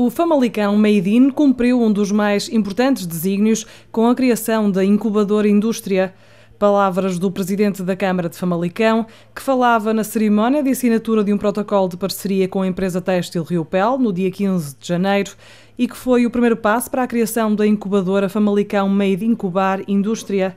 O Famalicão Made in cumpriu um dos mais importantes desígnios com a criação da incubadora indústria. Palavras do presidente da Câmara de Famalicão, que falava na cerimónia de assinatura de um protocolo de parceria com a empresa têxtil Rio Pel, no dia 15 de janeiro, e que foi o primeiro passo para a criação da incubadora Famalicão Made Incubar Indústria.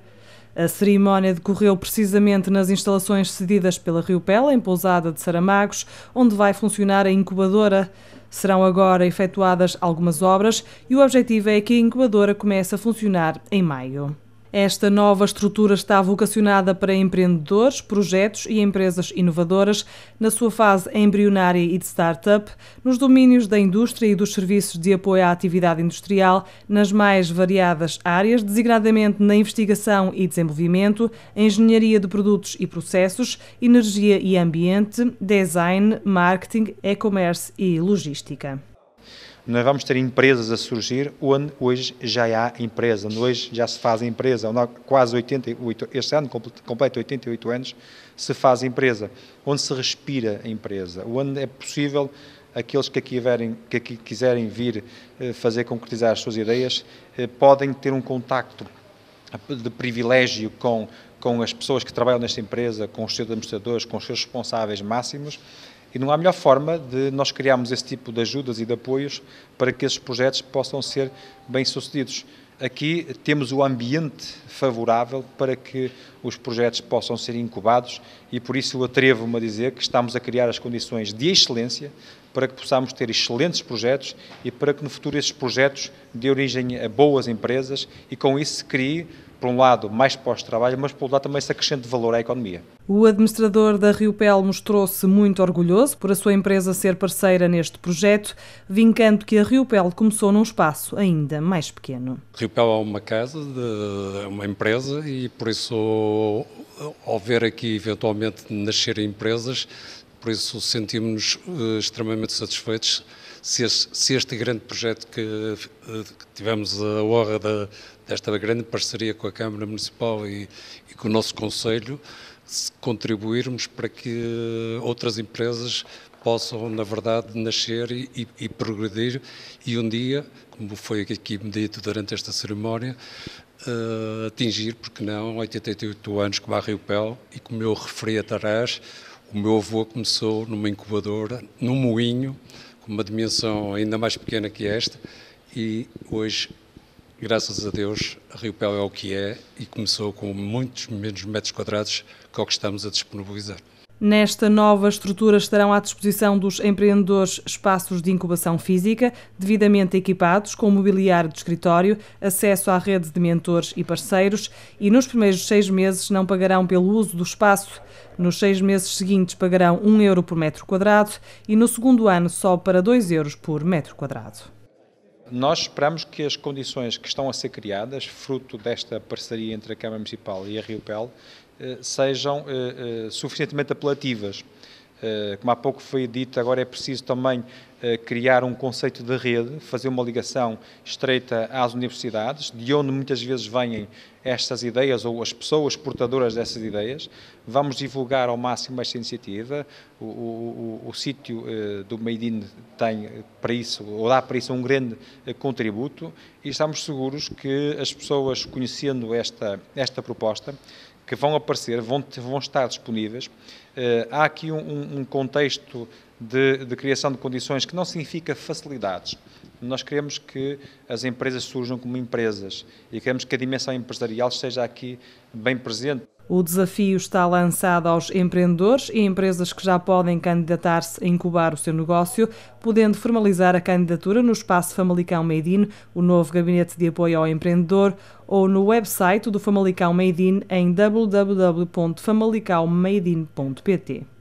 A cerimónia decorreu precisamente nas instalações cedidas pela Rio Pel, em Pousada de Saramagos, onde vai funcionar a incubadora. Serão agora efetuadas algumas obras e o objetivo é que a incubadora comece a funcionar em maio. Esta nova estrutura está vocacionada para empreendedores, projetos e empresas inovadoras na sua fase embrionária e de startup, nos domínios da indústria e dos serviços de apoio à atividade industrial, nas mais variadas áreas, designadamente na investigação e desenvolvimento, engenharia de produtos e processos, energia e ambiente, design, marketing, e-commerce e logística nós vamos ter empresas a surgir onde hoje já há empresa, onde hoje já se faz empresa, onde há quase 88, este ano completa 88 anos, se faz empresa, onde se respira a empresa, onde é possível aqueles que aqui, verem, que aqui quiserem vir eh, fazer concretizar as suas ideias, eh, podem ter um contacto de privilégio com, com as pessoas que trabalham nesta empresa, com os seus administradores, com os seus responsáveis máximos, e não há melhor forma de nós criarmos esse tipo de ajudas e de apoios para que esses projetos possam ser bem-sucedidos. Aqui temos o ambiente favorável para que os projetos possam ser incubados e por isso atrevo-me a dizer que estamos a criar as condições de excelência para que possamos ter excelentes projetos e para que no futuro esses projetos dê origem a boas empresas e com isso se crie por um lado, mais pós-trabalho, mas por outro lado também se acrescente valor à economia. O administrador da Rio Pel mostrou-se muito orgulhoso por a sua empresa ser parceira neste projeto, vincando que a Rio Pel começou num espaço ainda mais pequeno. Rio Pel é uma casa, de, uma empresa e por isso, ao ver aqui eventualmente nascerem empresas, por isso sentimos-nos uh, extremamente satisfeitos. Se este, se este, grande projeto que, uh, que tivemos a honra de, desta grande parceria com a Câmara Municipal e, e com o nosso Conselho, contribuirmos para que outras empresas possam, na verdade, nascer e, e, e, progredir. E um dia, como foi aqui dito durante esta cerimónia, uh, atingir, porque não, 88 anos como a Rio Pel e como eu referi atrás, o meu avô começou numa incubadora, num moinho, com uma dimensão ainda mais pequena que esta e hoje graças a Deus, a Rio Pel é o que é e começou com muitos menos metros quadrados que o que estamos a disponibilizar. Nesta nova estrutura estarão à disposição dos empreendedores espaços de incubação física, devidamente equipados, com mobiliário de escritório, acesso à rede de mentores e parceiros, e nos primeiros seis meses não pagarão pelo uso do espaço. Nos seis meses seguintes pagarão um euro por metro quadrado e no segundo ano só para dois euros por metro quadrado. Nós esperamos que as condições que estão a ser criadas, fruto desta parceria entre a Câmara Municipal e a Rio Pel, eh, sejam eh, eh, suficientemente apelativas. Como há pouco foi dito, agora é preciso também criar um conceito de rede, fazer uma ligação estreita às universidades, de onde muitas vezes vêm estas ideias ou as pessoas portadoras dessas ideias. Vamos divulgar ao máximo esta iniciativa. O, o, o, o sítio do Made in tem para isso, ou dá para isso um grande contributo e estamos seguros que as pessoas conhecendo esta, esta proposta que vão aparecer, vão, vão estar disponíveis. Uh, há aqui um, um contexto de, de, criação de condições que não significa facilidades. Nós queremos que as empresas surjam como empresas e queremos que a dimensão empresarial esteja aqui bem presente. O desafio está lançado aos empreendedores e empresas que já podem candidatar-se a incubar o seu negócio, podendo formalizar a candidatura no espaço Famalicão Made in, o novo gabinete de apoio ao empreendedor, ou no website do Famalicão Made in em www.famalicãomadein.pt.